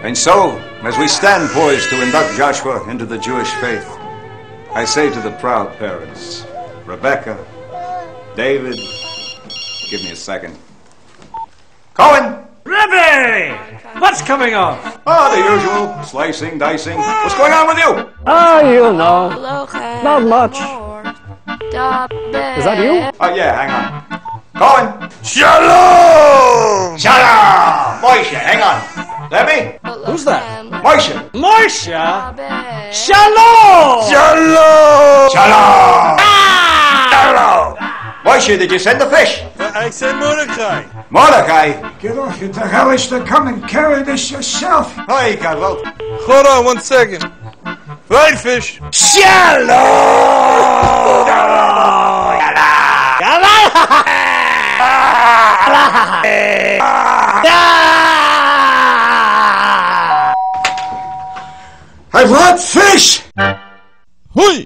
And so, as we stand poised to induct Joshua into the Jewish faith, I say to the proud parents, Rebecca, David, give me a second. Cohen! Rebbe! What's coming on? Ah, the usual, slicing, dicing. What's going on with you? Ah, you know. Not much. Is that you? Oh, yeah, hang on. Cohen! Shalom! Shalom! Moishe, hang on. That me? Who's that? Moishe! Moisha? Shalom! Shalom! Shalom! Ah! Shalom! Moishe, did you send the fish? I said Mordecai. Mordecai! Get off your hellish to come and carry this yourself. Hi, Carlo. Hold on one second. Right, fish. Ah! Ah! I've had fish! Hui!